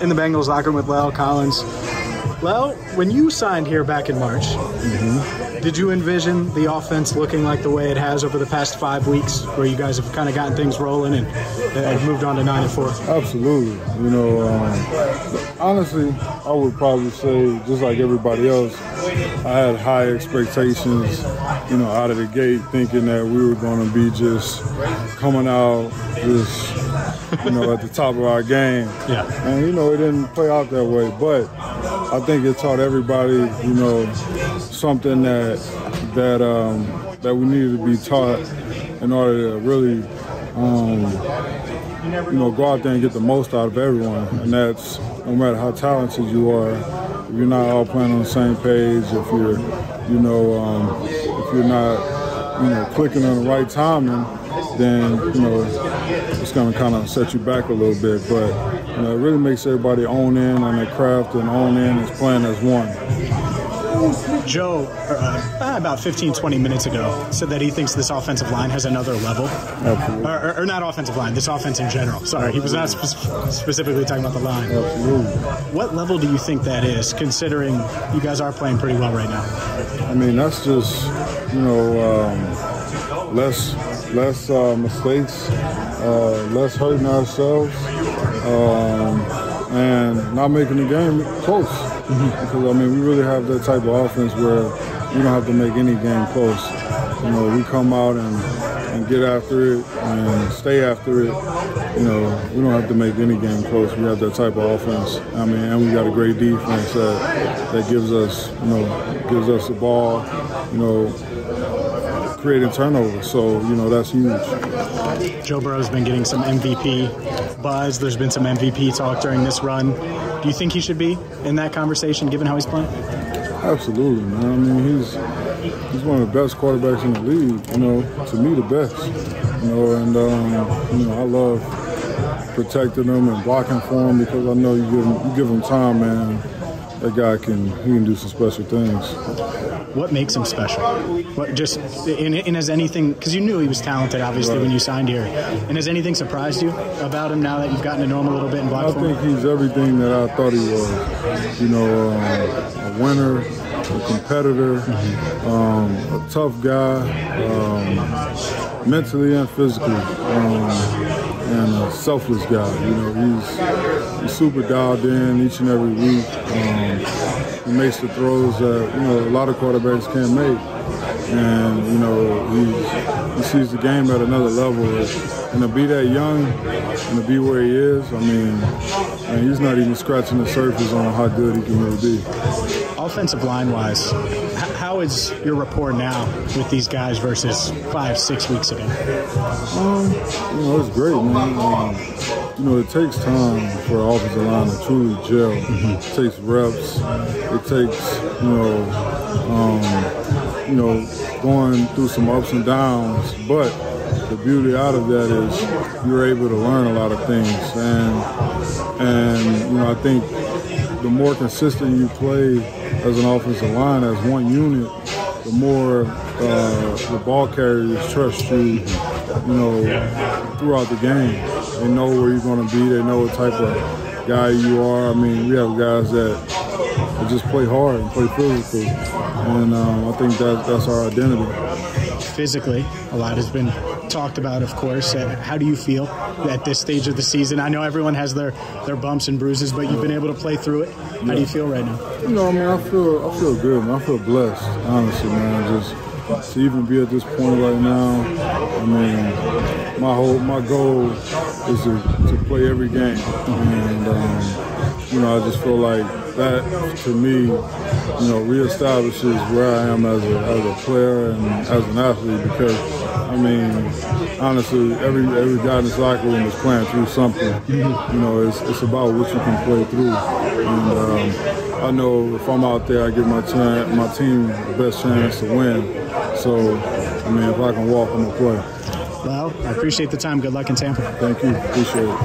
in the Bengals locker room with La'el Collins. La'el, when you signed here back in March, did you envision the offense looking like the way it has over the past five weeks, where you guys have kind of gotten things rolling and uh, moved on to nine and four? Absolutely. You know, um, honestly, I would probably say, just like everybody else, I had high expectations, you know, out of the gate, thinking that we were going to be just coming out just, you know, at the top of our game. Yeah. And, you know, it didn't play out that way. But I think it taught everybody, you know, something that that um, that we needed to be taught in order to really, um, you know, go out there and get the most out of everyone. And that's no matter how talented you are, if you're not all playing on the same page, if you're, you know, um, if you're not, you know, clicking on the right timing, then you know it's going to kind of set you back a little bit. But you know, it really makes everybody own in on their craft and own in as playing as one. Joe, uh, about 15, 20 minutes ago, said that he thinks this offensive line has another level. Absolutely. Or, or, or not offensive line, this offense in general. Sorry, he was not spe- specifically talking about the line. Absolutely. What level do you think that is, considering you guys are playing pretty well right now? I mean, that's just you know um, less less uh, mistakes, uh, less hurting ourselves, um, and not making the game close. Because I mean, we really have that type of offense where we don't have to make any game close. You know, we come out and, and get after it and stay after it. You know, we don't have to make any game close. We have that type of offense. I mean, and we got a great defense that that gives us, you know, gives us the ball. You know, creating turnovers. So you know that's huge. Joe Burrow's been getting some MVP buzz. There's been some MVP talk during this run. Do you think he should be in that conversation, given how he's playing? Absolutely, man. I mean, he's he's one of the best quarterbacks in the league. You know, to me, the best. You know, and um, you know, I love protecting him and blocking for him because I know you give him you give him time, man. That guy can he can do some special things. What makes him special? What just and, and has anything? Because you knew he was talented, obviously, when you signed here. And has anything surprised you about him now that you've gotten to know him a little bit in and I think him? he's everything that I thought he was. You know, um, a winner, a competitor, um, a tough guy, um, mentally and physically, um, and a selfless guy. You know, he's he's super dialed in each and every week. Um, he makes the throws that you know a lot of quarterbacks can't make and you know he, sees the game at another level. And to be that young and to be where he is, I mean, and he's not even scratching the surface on how good he can really be. Offensive line wise, how is your rapport now with these guys versus five, six weeks ago? Um, you know, it's great, man. Um, you know, it takes time for the offensive line to truly gel. It takes reps. It takes, you know, um, you know, going through some ups and downs. But the beauty out of that is you're able to learn a lot of things, and and you know, I think the more consistent you play as an offensive line, as one unit, the more uh, the ball carriers trust you, you know, throughout the game. They know where you're going to be. They know what type of guy you are. I mean, we have guys that, just play hard and play physical, and um, I think that that's our identity. Physically, a lot has been talked about, of course. Uh, How do you feel at this stage of the season? I know everyone has their, their bumps and bruises, but you've been able to play through it. How do you feel right now? You know, I mean, I feel I feel good, man. I feel blessed, honestly, man. Just to even be at this point right now. I mean, my whole my goal is to, to play every game, and um, you know, I just feel like that to me, you know, reestablishes where I am as a as a player and as an athlete because. I mean, honestly, every every guy in this locker room is playing through something. You know, it's, it's about what you can play through. And um, I know if I'm out there, I give my chan my team the best chance to win. So, I mean, if I can walk, I'm gonna play. Well, I appreciate the time. Good luck in Tampa. Thank you. Appreciate it.